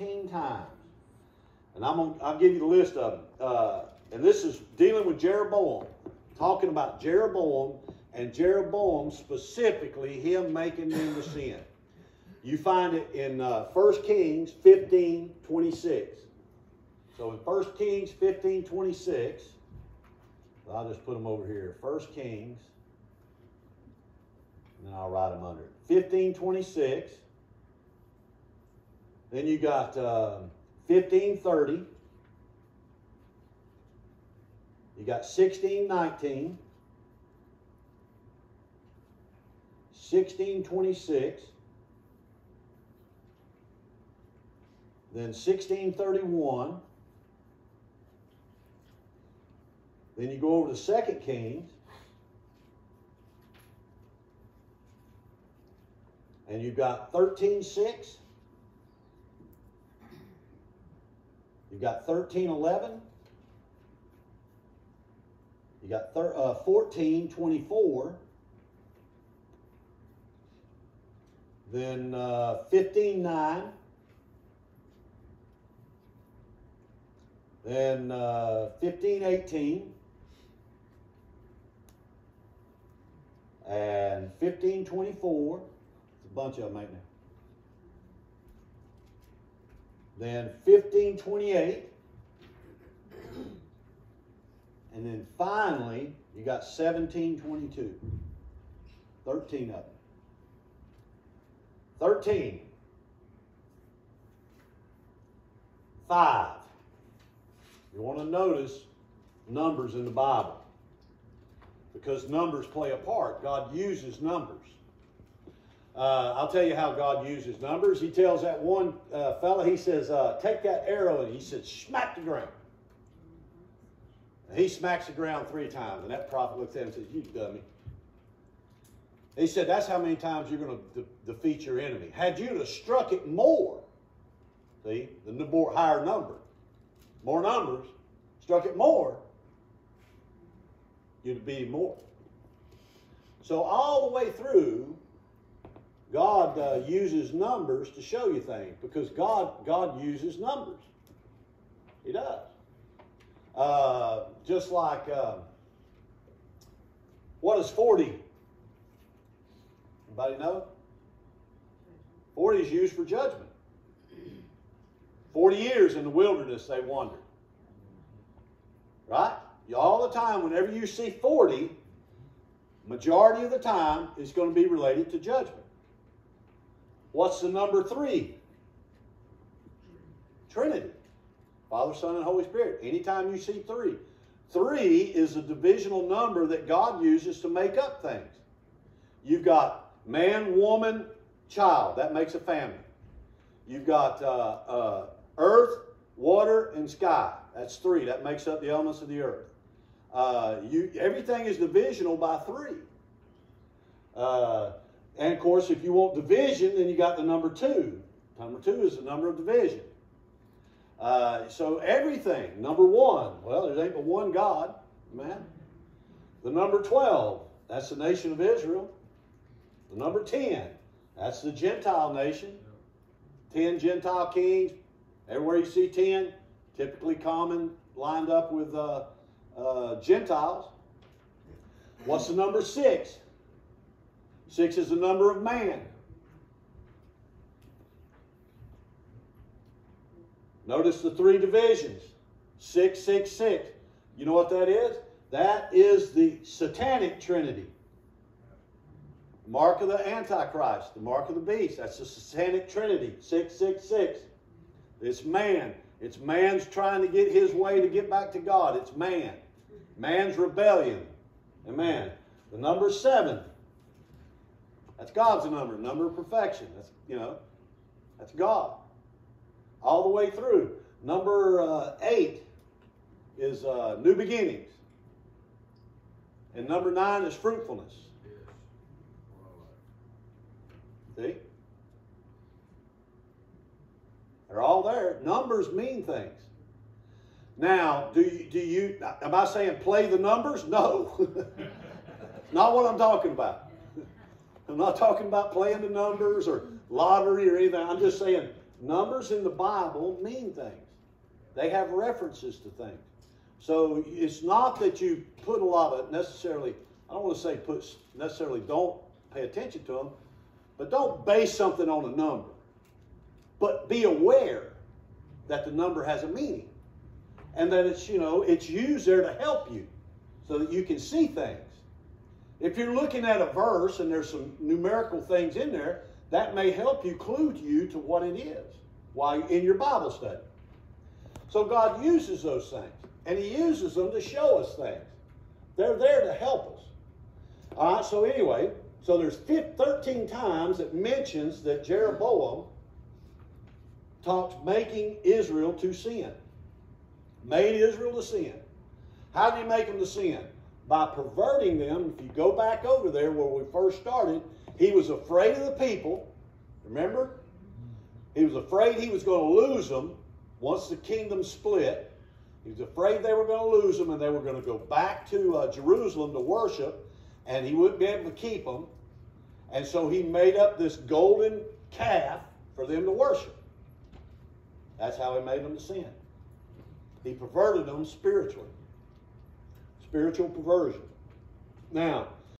13 times. And I'm gonna, I'll give you the list of them. Uh, and this is dealing with Jeroboam, talking about Jeroboam and Jeroboam specifically, him making them to sin. You find it in uh, 1 Kings 15 26. So in 1 Kings 15 26, I'll just put them over here. 1 Kings, and then I'll write them under it. 15 26. Then you got uh, 1530. You got 1619. 1626. Then 1631. Then you go over to 2 Kings. And you've got 13.6. You've got 13.11. You got thir- uh, 14.24. Then uh, 15.9. Then uh, 15.18. And 1524, it's a bunch of them, ain't there? Then 1528. And then finally, you got 1722. 13 of them. 13. 5. You want to notice numbers in the Bible because numbers play a part. God uses numbers. Uh, I'll tell you how God uses numbers. He tells that one uh, fella, he says, uh, take that arrow, and he says, smack the ground. And he smacks the ground three times, and that prophet looks at him and says, you dummy. He said, that's how many times you're going to de- defeat your enemy. Had you to struck it more, see, the more higher number, more numbers, struck it more, you'd be more. So all the way through, God uh, uses numbers to show you things because God God uses numbers. He does. Uh, just like uh, what is forty? Anybody know? Forty is used for judgment. Forty years in the wilderness they wandered. Right? all the time, whenever you see 40, majority of the time is going to be related to judgment. What's the number three? Trinity. Father, Son, and Holy Spirit. Anytime you see three. Three is a divisional number that God uses to make up things. You've got man, woman, child. That makes a family. You've got uh, uh, earth, water, and sky. That's three. That makes up the elements of the earth. Uh, you, everything is divisional by three. And of course, if you want division, then you got the number two. Number two is the number of division. Uh, so everything, number one, well, there ain't but one God, man. The number 12, that's the nation of Israel. The number 10, that's the Gentile nation. 10 Gentile kings. Everywhere you see 10, typically common, lined up with uh, uh, Gentiles. What's the number six? Six is the number of man. Notice the three divisions. Six, six, six. You know what that is? That is the satanic trinity. Mark of the Antichrist, the mark of the beast. That's the satanic trinity. 666. It's man. It's man's trying to get his way to get back to God. It's man. Man's rebellion. Amen. The number seven. That's God's number, number of perfection. That's you know, that's God. All the way through. Number uh, eight is uh, new beginnings, and number nine is fruitfulness. See? They're all there. Numbers mean things. Now, do you, do you, am I saying play the numbers? No. not what I'm talking about. I'm not talking about playing the numbers or lottery or anything. I'm just saying Numbers in the Bible mean things. They have references to things. So it's not that you put a lot of necessarily, I don't want to say put necessarily don't pay attention to them, but don't base something on a number. But be aware that the number has a meaning. And that it's, you know, it's used there to help you so that you can see things. If you're looking at a verse and there's some numerical things in there, that may help you clue you to what it is while in your Bible study. So God uses those things, and He uses them to show us things. They're there to help us. All right, so anyway, so there's 13 times it mentions that Jeroboam talks making Israel to sin. Made Israel to sin. How did he make them to sin? By perverting them. If you go back over there where we first started, he was afraid of the people. Remember? He was afraid he was going to lose them once the kingdom split. He was afraid they were going to lose them and they were going to go back to uh, Jerusalem to worship, and he wouldn't be able to keep them. And so he made up this golden calf for them to worship. That's how he made them to sin. He perverted them spiritually. Spiritual perversion. Now,